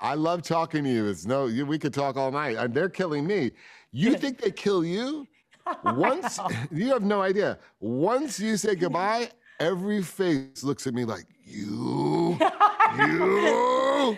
I love talking to you. It's no, you, we could talk all night. And they're killing me. You think they kill you? Once you have no idea. Once you say goodbye, every face looks at me like you, you.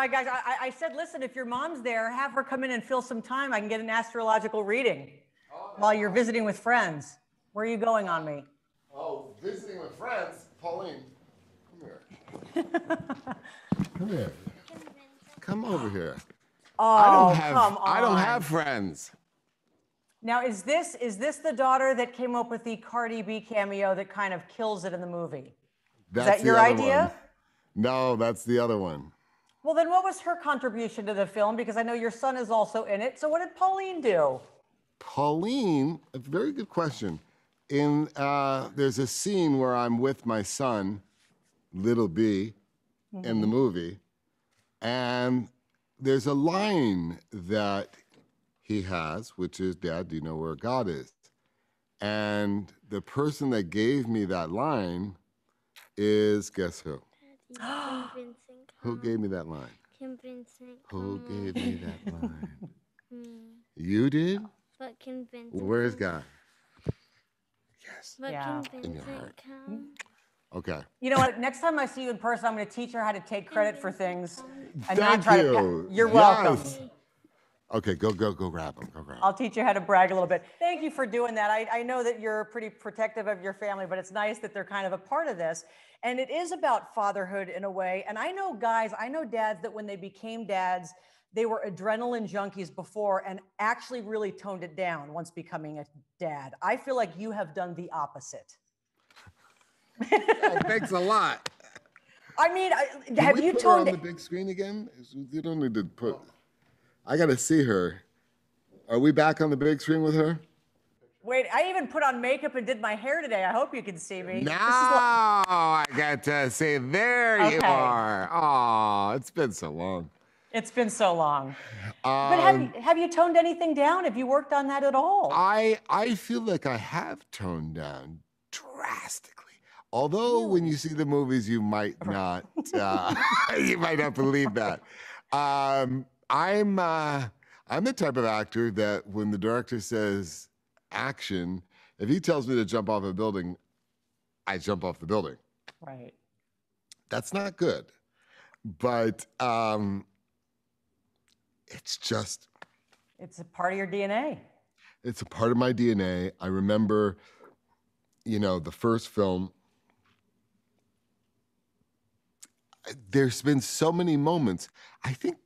My gosh, I, I- I said, listen, if your mom's there, have her come in and fill some time. I can get an astrological reading while you're visiting with friends. Where are you going on me? Oh, visiting with friends, Pauline. Come here. come here. Come over here. Oh, I don't have. come on. I don't have friends. Now, is this is this the daughter that came up with the Cardi B cameo that kind of kills it in the movie? That's that your idea? one. No, that's the other one. Well, then what was her contribution to the film? Because I know your son is also in it. So what did Pauline do? Pauline, a very good question. In uh, there's a scene where I'm with my son, little B, in the movie, and there's a line that he has, which is, "Dad, do you know where God is?" And the person that gave me that line is guess who? Kim Vincent. Who gave me that line? Kim Vincent. Who gave me that line? on. You did? But Kim Vincent. Where's God? Yes. But Yeah. Kim In your Vincent heart. come. Okay. You know what? Next time I see you in person, I'm going to teach her how to take credit for things and not Thank try you. pa- You're welcome. Yes. Okay, go, go, go grab them. Go grab them. I'll teach you how to brag a little bit. Thank you for doing that. I, I know that you're pretty protective of your family, but it's nice that they're kind of a part of this. And it is about fatherhood in a way. And I know guys, I know dads that when they became dads, they were adrenaline junkies before and actually really toned it down once becoming a dad. I feel like you have done the opposite. Oh, thanks a lot. I mean, I, Can have we you put her on toned the big screen again? You don't need to put. Oh. I got to see her. Are we back on the big screen with her? Wait, I even put on makeup and did my hair today. I hope you can see me. This is I got to say, there you are. Oh, it's been so long. It's been so long. but have, Um, you, have you toned anything down? Have you worked on that at all? I I feel like I have toned down drastically. Although when you see the movies, you might not uh, you might not believe that. Um, I'm uh, I'm the type of actor that when the director says action, if he tells me to jump off a building, I jump off the building. right. That's not good, but um, it's just It's a part of your DNA. it's a part of my DNA. I remember, you know, the first film. There's been so many moments. I think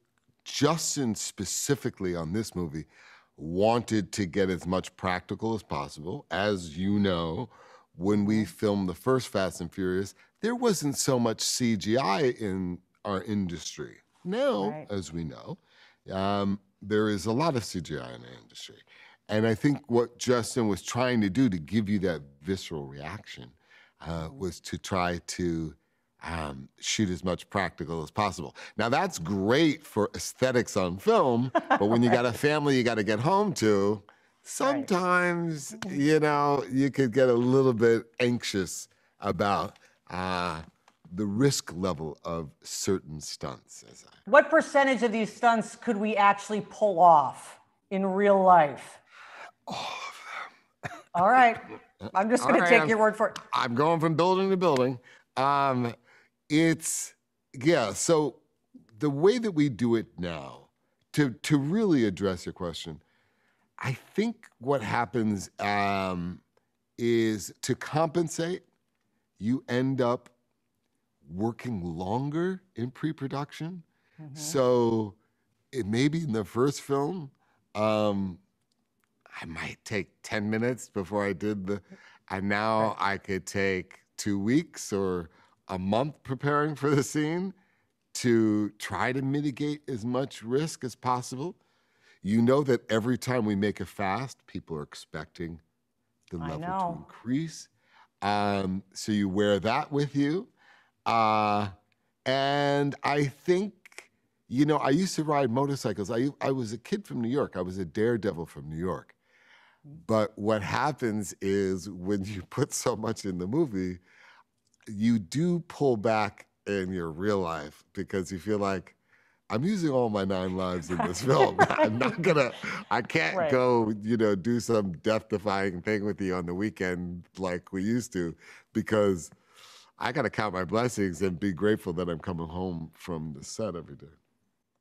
Justin specifically on this movie wanted to get as much practical as possible. As you know, when we filmed the first Fast and Furious, there wasn't so much CGI in our industry. Now, Right. as we know, um, there is a lot of CGI in the industry. And I think what Justin was trying to do to give you that visceral reaction uh, was to try to um, shoot as much practical as possible. Now, that's great for aesthetics on film, but when you got a family you got to get home to, sometimes, you know, you could get a little bit anxious about uh, the risk level of certain stunts. As I, What percentage of these stunts could we actually pull off in real life? All of them. All right. I'm just going All to take I'm- your word for it. I'm going from building to building. Um, it's yeah. So the way that we do it now, to to really address your question, I think what happens um, is to compensate. You end up working longer in pre-production. So it maybe in the first film, um, I might take 10 minutes before I did the, and now I could take two weeks or a month preparing for the scene to try to mitigate as much risk as possible. You know that every time we make a fast, people are expecting the I level to increase. Um, so you wear that with you. Uh, and I think, you know, I used to ride motorcycles. I, I was a kid from New York. I was a daredevil from New York. But what happens is when you put so much in the movie, you do pull back in your real life because you feel like I'm using all my nine lives in this film. I'm not gonna, I can't Right. go, you know, do some death defying thing with you on the weekend like we used to because I gotta count my blessings and be grateful that I'm coming home from the set every day.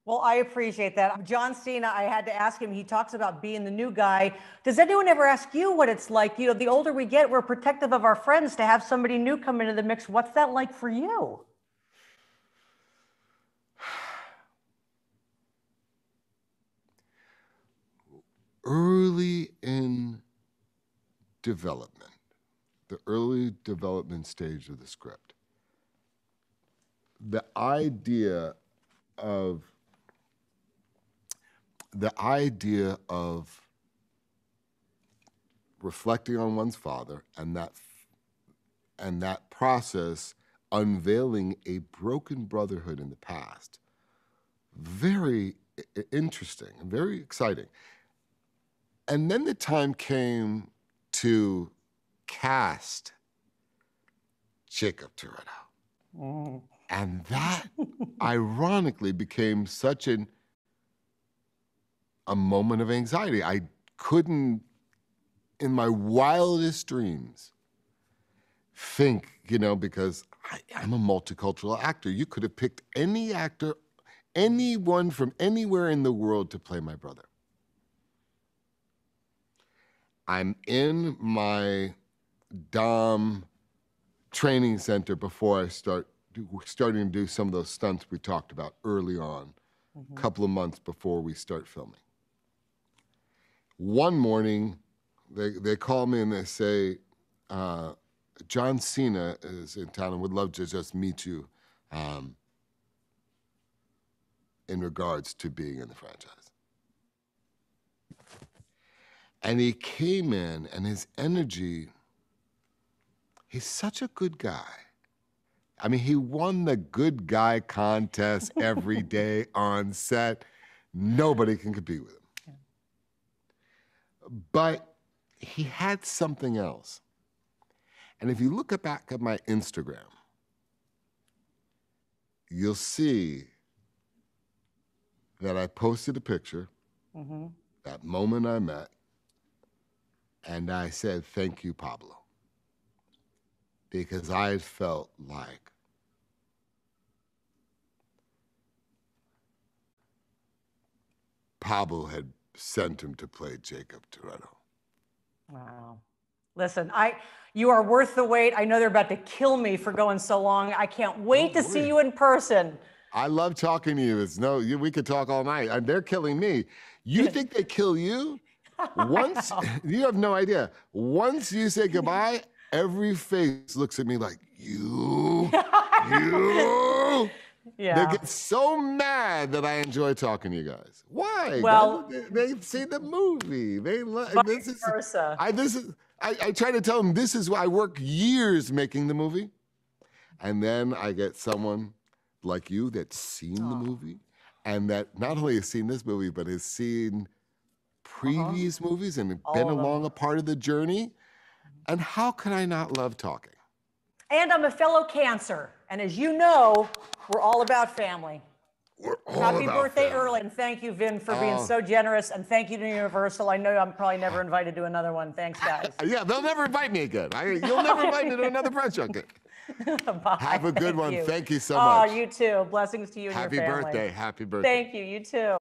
Well, I appreciate that. John Cena, I had to ask him, he talks about being the new guy. Does anyone ever ask you what it's like? You know, the older we get, we're protective of our friends to have somebody new come into the mix. What's that like for you? early in development, the early development stage of the script, the idea of the idea of reflecting on one's father and that and that process unveiling a broken brotherhood in the past. Very interesting very exciting. And then the time came to cast Jakob Toretto. Mm. And that ironically became such an a moment of anxiety. I couldn't in my wildest dreams think, you know, because I, I'm a multicultural actor. You could have picked any actor, anyone from anywhere in the world to play my brother. I'm in my Dom training center before I start starting to do some of those stunts we talked about early on, a couple of months before we start filming. One morning, they, they call me and they say, uh, John Cena is in town and would love to just meet you um, in regards to being in the franchise. And he came in, and his energy, he's such a good guy. I mean, he won the good guy contest every day on set. Nobody can compete with him. But he had something else. And if you look back at my Instagram, you'll see that I posted a picture, mm-hmm. that moment I met, and I said, Thank you, Pablo. Because I felt like Pablo had sent him to play Jakob Toretto. Wow. Listen, I you are worth the wait. I know they're about to kill me for going so long. I can't wait to see you in person. I love talking to you. It's no, you, we could talk all night. And they're killing me. You think they kill you? Once you have no idea. Once you say goodbye, every face looks at me like you, you. Yeah. They get so mad that I enjoy talking to you guys. Why? Well- they, they see the movie. They love this is versa. I this is I, I try to tell them this is why I work years making the movie, and then I get someone like you that's seen the movie, and that not only has seen this movie but has seen previous movies and All been of them. along a part of the journey. And how can I not love talking? And I'm a fellow Cancer. And as you know, we're all about family. We're all Happy about birthday family. early. And thank you, Vin, for being Oh. so generous. And thank you to Universal. I know I'm probably never invited to another one. Thanks, guys. Yeah, they'll never invite me again. I, you'll never invite me to another junket. Bye. Have a good Thank one. you. Thank you so much. Oh, you too. Blessings to you and Happy your family. birthday. Happy birthday. Thank you. You too.